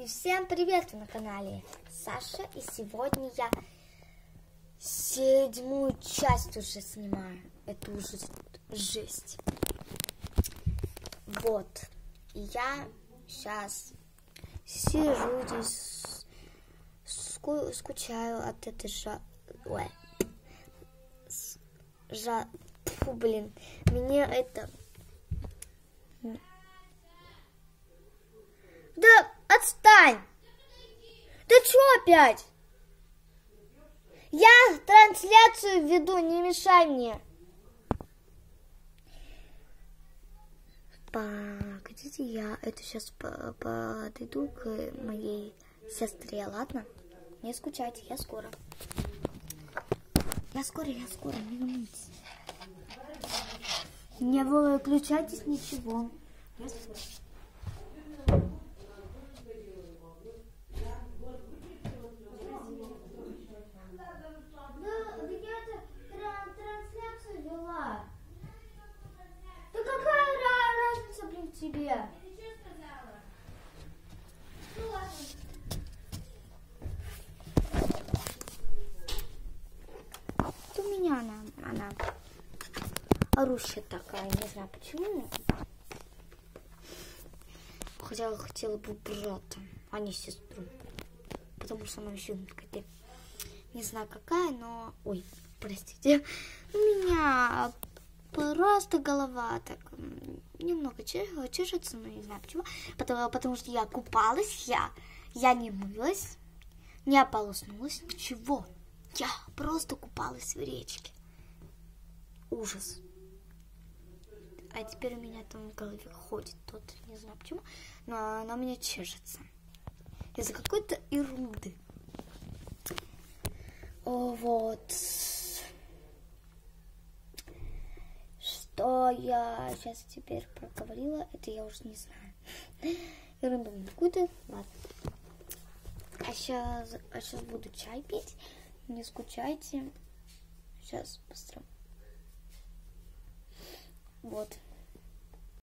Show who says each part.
Speaker 1: И всем привет на канале Саша. И сегодня я седьмую часть уже снимаю. Это уже жесть. Вот. Я сейчас сижу здесь, ску скучаю от этой жа... Ой. Жа... Фу, блин. Мне это... отстань! Ты что опять? Я трансляцию веду, не мешай мне. Погодите, я это сейчас подойду к моей сестре, ладно? Не скучайте, я скоро. Я скоро, я скоро, не волнуйтесь. Не выключайтесь ничего. Я скоро. трансляцию вела. Да какая разница, блин, тебе? Ну ладно. У меня она, такая, не знаю почему. Хотя хотела бы брата, а не сестру. Потому что она еще какая-то, не знаю какая, но... Ой, простите. У меня просто голова так немного чешется, но не знаю почему. Потому, потому что я купалась, я, я не мылась, не ополоснулась, ничего. Я просто купалась в речке. Ужас. А теперь у меня там в голове ходит тот, не знаю почему, но она у меня чешется. Из-за какой-то ерунды. О, вот. Что я сейчас теперь проговорила, это я уже не знаю. Ерунду какую-то. Ладно. А сейчас, а сейчас буду чай пить. Не скучайте. Сейчас быстро. Вот.